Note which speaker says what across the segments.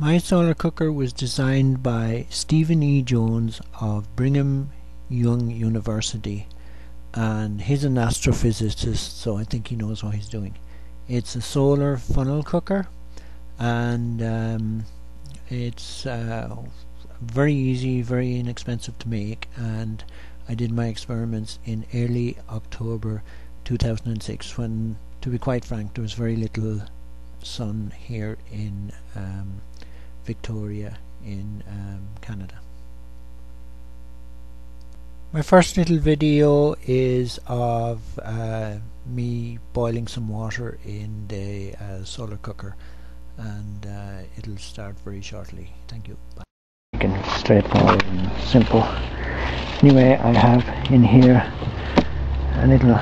Speaker 1: My solar cooker was designed by Stephen E. Jones of Brigham Young University and he's an astrophysicist so I think he knows what he's doing. It's a solar funnel cooker and um, it's uh, very easy, very inexpensive to make and I did my experiments in early October 2006 when to be quite frank there was very little sun here in um, Victoria in um, Canada. My first little video is of uh, me boiling some water in the uh, solar cooker and uh, it'll start very shortly. Thank you. Bye. Straightforward and simple. Anyway, I have in here a little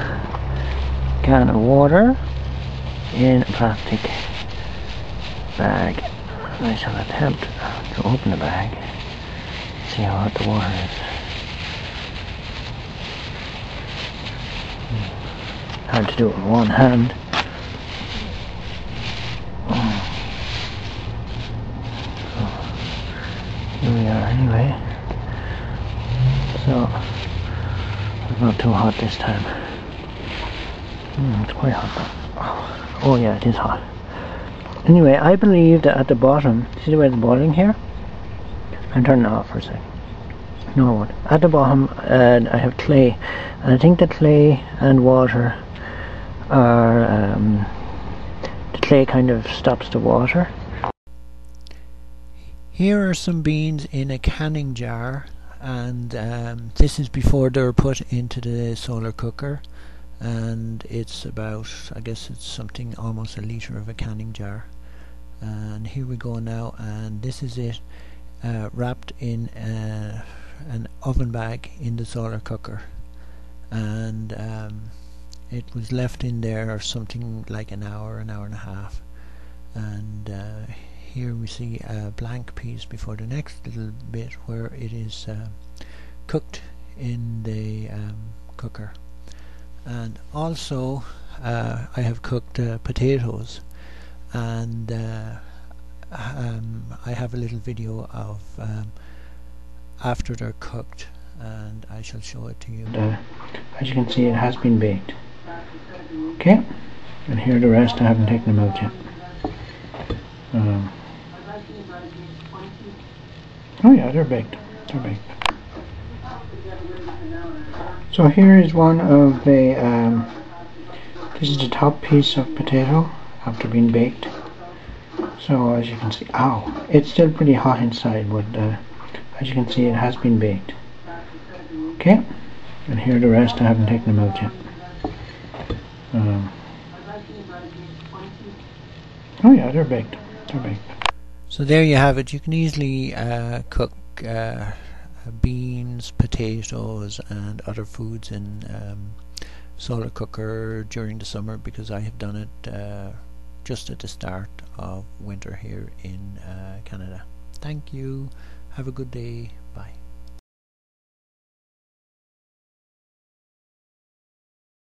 Speaker 1: can of water in a plastic bag. I shall attempt to open the bag, see how hot the water is. Hmm. Hard to do it with one hand. here we are anyway. So, it's not too hot this time. Mm, it's quite hot. Oh yeah, it is hot. Anyway, I believe that at the bottom, see the way it's boiling here? I'm turning it off for a second. No, I won't. At the bottom, uh, I have clay, and I think the clay and water are um, the clay kind of stops the water. Here are some beans in a canning jar, and um, this is before they're put into the solar cooker and it's about I guess it's something almost a liter of a canning jar and here we go now and this is it uh, wrapped in uh, an oven bag in the solar cooker. And um, it was left in there for something like an hour an hour and a half. And uh, here we see a blank piece before the next little bit where it is uh, cooked in the um, cooker. And also uh, I have cooked uh, potatoes and uh, um, I have a little video of um, after they're cooked and I shall show it to you. Uh, as you can see it has been baked. Okay, and here are the rest, I haven't taken them out yet. Um, oh yeah, they're baked. They're baked. So here is one of the, um, this is the top piece of potato after being baked. So as you can see, ow, it's still pretty hot inside, but uh, as you can see it has been baked. Okay, and here are the rest, I haven't taken them out yet. Um, oh yeah, they're baked, they're baked. So there you have it, you can easily uh, cook uh, beans, potatoes and other foods in um, solar cooker during the summer because I have done it uh, just at the start of winter here in uh, Canada. Thank you. Have a good day. Bye.